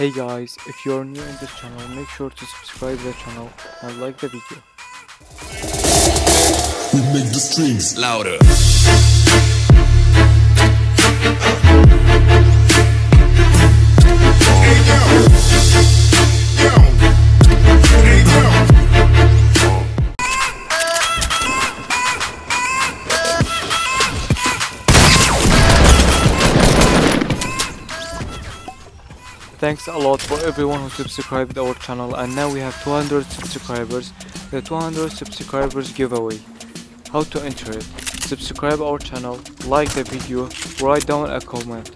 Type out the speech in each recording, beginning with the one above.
Hey guys, if you're new in this channel, make sure to subscribe the channel and like the video. We make the streams louder. Thanks a lot for everyone who subscribed our channel and now we have 200 subscribers. The 200 subscribers giveaway. How to enter it? Subscribe our channel, like the video, write down a comment.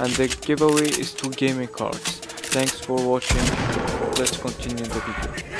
And the giveaway is two gaming cards. Thanks for watching. Let's continue the video.